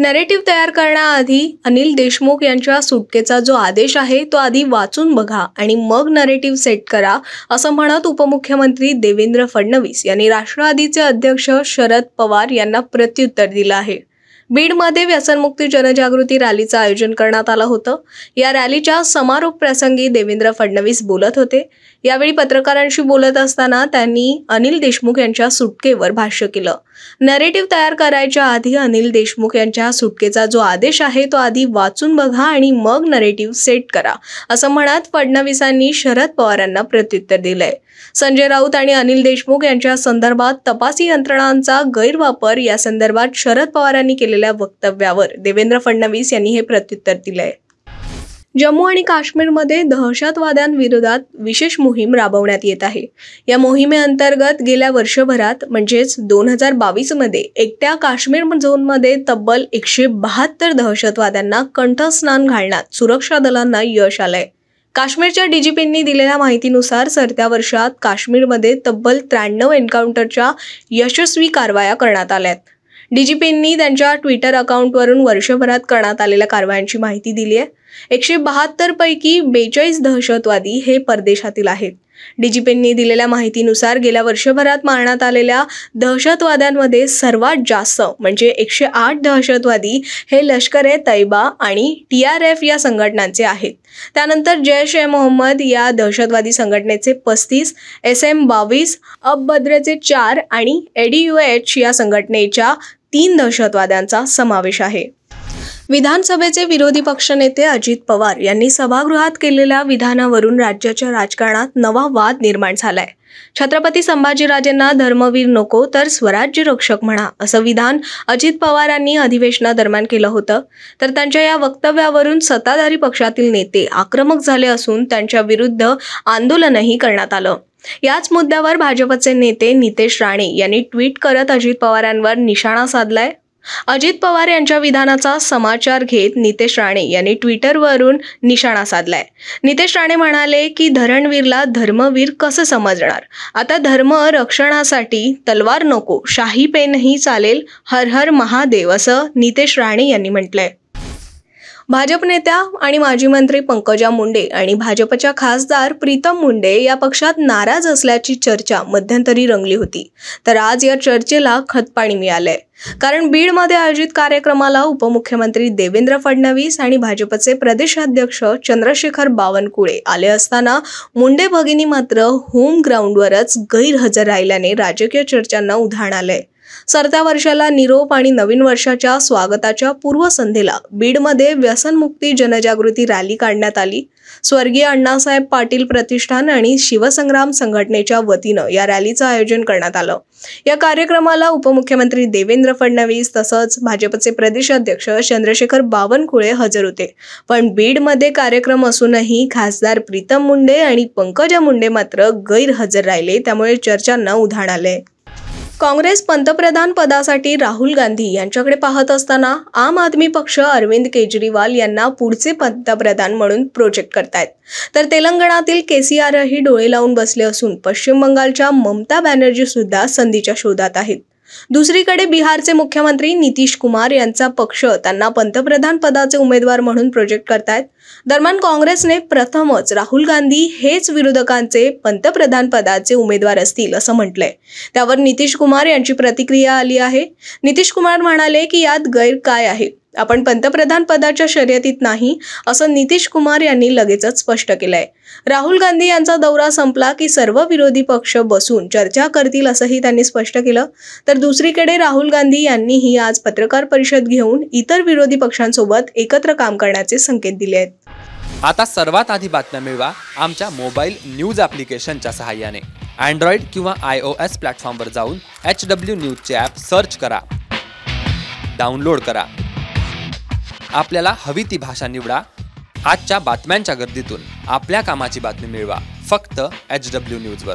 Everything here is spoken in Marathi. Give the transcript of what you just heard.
नरेटिव्ह तयार करण्याआधी अनिल देशमुख यांच्या सुटकेचा जो आदेश आहे तो आधी वाचून बघा आणि मग नरेटिव्ह सेट करा असं म्हणत उपमुख्यमंत्री देवेंद्र फडणवीस यांनी राष्ट्रवादीचे अध्यक्ष शरद पवार यांना प्रत्युत्तर दिलं आहे. बीडमध्ये व्यसनमुक्ती जनजागृती रॅलीचं आयोजन करण्यात आलं होतं. या रॅलीच्या समारोप प्रसंगी देवेंद्र फडणवीस बोलत होते. यावेळी पत्रकारांशी बोलत असताना त्यांनी अनिल देशमुख यांच्या सुटकेवर भाष्य केलं. नरेटिव्ह तयार करायच्या आधी अनिल देशमुख यांच्या सुटकेचा जो आदेश आहे तो आधी वाचून बघा आणि मग नरेटिव्ह सेट करा असं म्हणत फडणवीसांनी शरद पवारांना प्रत्युत्तर दिलंय. संजय राऊत आणि अनिल देशमुख यांच्या संदर्भात तपासी यंत्रणांचा गैरवापर या संदर्भात शरद पवारांनी केलेला केलेल्या वक्तव्यावर देवेंद्र फडणवीस यांनी हे प्रत्युत्तर दिलंय. जम्मू आणि काश्मीरमध्ये दहशतवाद्यांविरोधात विशेष मोहीम राबवण्यात येत आहे. या मोहिमेअंतर्गत गेल्या वर्षभरात म्हणजेच दोन हजार बावीसमध्ये एकट्या काश्मीर झोनमध्ये तब्बल एकशे बहात्तर दहशतवाद्यांना कंठस्नान घालण्यात सुरक्षा दलांना यश आलंय. काश्मीरच्या डीजीपींनी दिलेल्या माहितीनुसार सरत्या वर्षात काश्मीरमध्ये तब्बल त्र्याण्णव एन्काउंटरच्या यशस्वी कारवाया करण्यात आल्यात. डीजीपींनी त्यांच्या ट्विटर अकाउंटवरून वर्षभरात करण्यात आलेल्या कारवायांची माहिती दिली आहे. एकशे बहात्तरपैकी बेचाळीस दहशतवादी हे परदेशातील आहेत. डीजीपींनी दिलेल्या माहितीनुसार गेल्या वर्षभरात मारण्यात आलेल्या दहशतवाद्यांमध्ये सर्वात जास्त म्हणजे एकशे आठ दहशतवादी हे लष्कर ए तैबा आणि टी आर एफ या संघटनांचे आहेत. त्यानंतर जैश ए मोहम्मद या दहशतवादी संघटनेचे पस्तीस एस एम बावीस अब चार आणि एडीयू एच या संघटनेच्या तीन दहशतवाद्यांचा समावेश आहे. विधानसभेचे विरोधी पक्षनेते अजित पवार यांनी सभागृहात केलेल्या विधानावरून राज्याच्या राजकारणात नवा वाद निर्माण झालाय. छत्रपती संभाजीराजेंना धर्मवीर नको तर स्वराज्य रक्षक म्हणा असं विधान अजित पवारांनी अधिवेशनादरम्यान केलं होतं. तर त्यांच्या या वक्तव्यावरून सत्ताधारी पक्षातील नेते आक्रमक झाले असून त्यांच्या विरुद्ध आंदोलनही करण्यात आलं. याच मुद्द्यावर भाजपचे नेते नितेश राणे यांनी ट्विट करत अजित पवारांवर निशाणा साधलाय. अजित पवार यांच्या विधानाचा समाचार घेत नितेश राणे यांनी ट्विटरवरून निशाणा साधलाय. नितेश राणे म्हणाले की धरणवीरला धर्मवीर कसं समजणार? आता धर्म रक्षणासाठी तलवार नको शाही पेनही चालेल हर हर महादेव असं नितेश राणे यांनी म्हटलंय. भाजप नेत्या आणि माजी मंत्री पंकजा मुंडे आणि भाजपच्या खासदार प्रीतम मुंडे या पक्षात नाराज असल्याची चर्चा मध्यंतरी रंगली होती. तर आज या चर्चेला खतपाणी मिळालंय. कारण बीडमध्ये आयोजित कार्यक्रमाला उपमुख्यमंत्री देवेंद्र फडणवीस आणि भाजपचे प्रदेशाध्यक्ष चंद्रशेखर बावनकुळे आले असताना मुंडे भगिनी मात्र होम ग्राउंडवरच गैरहजर राहिल्याने राजकीय चर्चांना उधाण आलंय. सरत्या वर्षाला निरोप आणि नवीन वर्षाच्या स्वागताच्या पूर्वसंध्येला बीडमध्ये व्यसनमुक्ती जनजागृती रॅली काढण्यात आली. स्वर्गीय अण्णासाहेब पाटील प्रतिष्ठान आणि शिवसंग्राम संघटनेच्या वतीनं या रॅलीचं आयोजन करण्यात आलं. या कार्यक्रमाला उपमुख्यमंत्री देवेंद्र फडणवीस तसंच भाजपचे प्रदेशाध्यक्ष चंद्रशेखर बावनकुळे हजर होते. पण बीडमध्ये कार्यक्रम असूनही खासदार प्रीतम मुंडे आणि पंकजा मुंडे मात्र गैरहजर राहिले त्यामुळे चर्चांना उधाण आले काँग्रेस पंतप्रधान पदासाठी राहुल गांधी यांच्याकडे पाहत असताना आम आदमी पक्ष अरविंद केजरीवाल यांना पुढचे पंतप्रधान म्हणून प्रोजेक्ट करतायत. तर तेलंगणातील केसीआरही डोळे लावून बसले असून पश्चिम बंगालच्या ममता बॅनर्जी सुद्धा संधीच्या शोधात आहेत. दुसरीकडे बिहारचे मुख्यमंत्री नितीश कुमार यांचा पक्ष त्यांना पंतप्रधान पदाचे उमेदवार म्हणून प्रोजेक्ट करतायत. दरम्यान काँग्रेसने प्रथमच राहुल गांधी हेच विरोधकांचे पंतप्रधान पदाचे उमेदवार असतील असं म्हटलंय. त्यावर नितीश कुमार यांची प्रतिक्रिया आली आहे. नितीश कुमार म्हणाले की यात गैर काय आहे? आपण पंतप्रधान पदाच्या शर्यतीत नाही असं नितीश कुमार यांनी लगेचच स्पष्ट केलंय. राहुल गांधी यांचा दौरा संपला की सर्व विरोधी पक्ष बसून चर्चा करतील असंही त्यांनी स्पष्ट केलं. तर दुसरीकडे राहुल गांधी यांनीही आज पत्रकार परिषद घेऊन इतर विरोधी पक्षांसोबत एकत्र काम करण्याचे संकेत दिले आहेत. आता सर्वात आधी बातम्या मिळवा आमच्या मोबाईल न्यूज ॲप्लिकेशनच्या सहाय्याने. अँड्रॉइड किंवा आय ओ एस प्लॅटफॉर्मवर जाऊन एच डब्ल्यू न्यूजचे ॲप सर्च करा. डाउनलोड करा. आपल्याला हवी ती भाषा निवडा. आजच्या बातम्यांच्या गर्दीतून आपल्या कामाची बातमी मिळवा. फक्त एच डब्ल्यू न्यूजवर